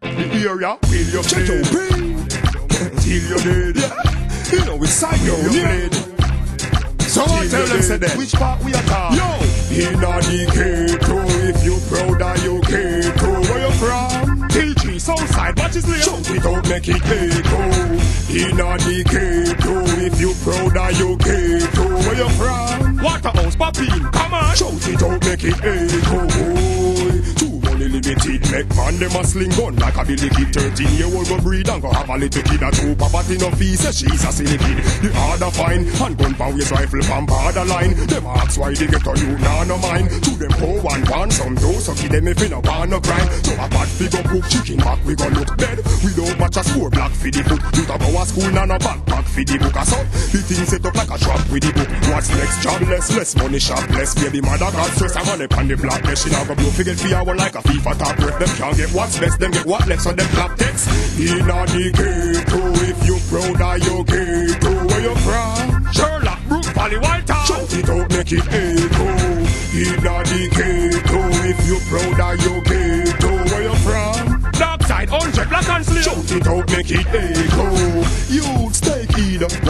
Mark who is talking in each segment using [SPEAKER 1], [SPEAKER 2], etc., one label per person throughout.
[SPEAKER 1] The area, will you
[SPEAKER 2] Check your brain.
[SPEAKER 1] Till you're dead.
[SPEAKER 2] Yeah. You know it's side
[SPEAKER 1] Till
[SPEAKER 2] down,
[SPEAKER 1] you're
[SPEAKER 2] yeah.
[SPEAKER 1] dead.
[SPEAKER 2] So I tell them, say that.
[SPEAKER 1] Which part we are talking?
[SPEAKER 2] Yo.
[SPEAKER 1] Inna the ghetto, oh, if you proud of your ghetto, where you from?
[SPEAKER 2] TG, Southside, watch his lane.
[SPEAKER 1] Shout it out, make it echo. Inna the ghetto, oh, if you proud of your ghetto, where you from?
[SPEAKER 2] Waterhouse, Papine, come on.
[SPEAKER 1] Shout it out, make it echo. Boy. Too make man them a sling gun like a Billy Kid. 13 year old go breed and go have a little kid. A two poverty no fee, say she's a silly kid. The harder fine, and gun power his rifle from borderline. Them ask why they get on you, nah no mind. To them poor one want some dough, so give them if you no want no crime. So a bad figure cook chicken back, we go look dead. We don't match a score black for the foot. You talk about school, nah no backpack for the book. I saw the thing set up like a trap with the book. What's next? Jobless, less money, shopless. Baby mother got stress, I'm on the mesh. She now go blow figure for hour like a FIFA ref. Them can't get what's best, them get what left, so them clap text. Inna the ghetto, if you proud of your ghetto, where you from?
[SPEAKER 2] Sherlock, Brook, Valley, White Town.
[SPEAKER 1] Shout it out, make it echo. Inna the ghetto, if you proud of your ghetto, where you from?
[SPEAKER 2] Dark side, 100, black and slave.
[SPEAKER 1] Shout it out, make it echo.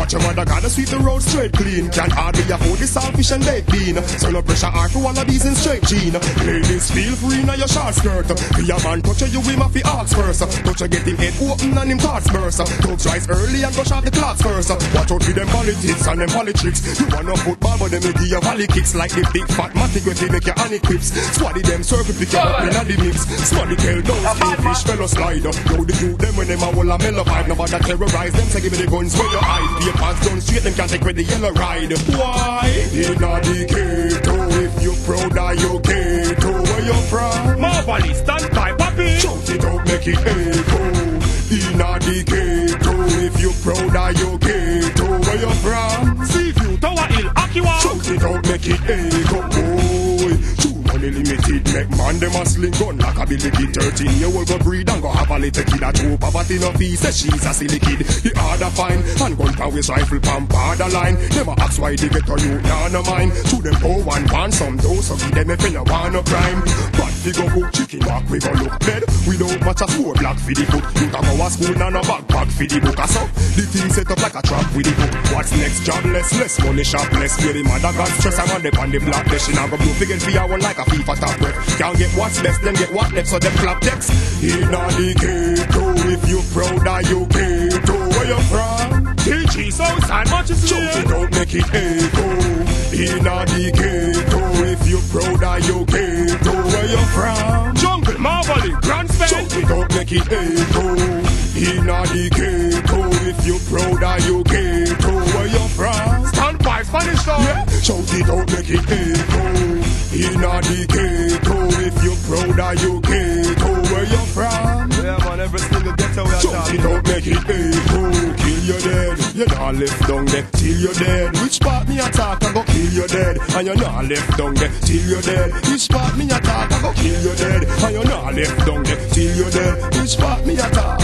[SPEAKER 1] Youths take heed. Watch your mother gotta sweep the road straight clean. Can't hardly afford the saltfish and baked bean. So no pressure hard for these in straight jean. Ladies, feel free now your short skirt. Be a man, touch you, him off the ask first. Touch you get him head open and him thoughts burst. Thugs rise early and brush off the clocks first. Watch out for them politics and them politics. You want no football, but them give you volley kicks like the big fat when they make your honey quips. Squaddy them circle pick you up in the mix. Squaddy tell those fish fellow slide. Yo, the youth them when them a whole a mellow vibe. Nobody terrorize them, say give me the guns where you hide. Papers done straight, them can't take with the yellow ride. Why? Inna the ghetto, if you proud of your ghetto, where you from?
[SPEAKER 2] Maverley, stand by, Papine.
[SPEAKER 1] Shout it out, make it echo. Inna the ghetto, if you proud of your ghetto, where you from?
[SPEAKER 2] Seaview, Tower Hill, Akiwa.
[SPEAKER 1] Shout it out, make it echo, make man them a sling gun like a Billy Kid. 13 year old go breed and go have a little kid. A true poverty no fee, say she's a silly kid. The harder fine, and gun power his rifle pump borderline. Them a ask why they get on you, nah no mind. To them poor one want some dough, so give them if you no want no crime. But we go cook chicken back, we go look dead. We don't match a score black for the foot. You talk about school, nah no backpack for the book. I saw the thing set up like a trap with the book. What's next? Jobless, less money, shopless. Where the mother got stress, I'm on the on the black dash. She now go blue figure for hour like a FIFA top ref. Can't get what's best, then get what left, so them flap text. Inna the ghetto, if you proud of your ghetto, where you from?
[SPEAKER 2] TG, watch his
[SPEAKER 1] Shout
[SPEAKER 2] lane.
[SPEAKER 1] it out, make it echo. Inna the ghetto, if you proud of your ghetto, where?
[SPEAKER 2] Jungle, Maverley, Grants Pen.
[SPEAKER 1] Shout it out, make it echo. Inna the ghetto, if you proud of your ghetto, where you from?
[SPEAKER 2] Stand by, Spanish Town.
[SPEAKER 1] Yeah, shout it out, make it echo. Inna the ghetto, if you proud of your ghetto, where you from?
[SPEAKER 3] Yeah, man, every single ghetto we are
[SPEAKER 1] Shout it out, make it echo. Kill you dead, you not left down there till you dead. Which part me attack, I go kill you dead, and you not left down there till you dead. Which part me attack, left down there till you dead. Which part me attack?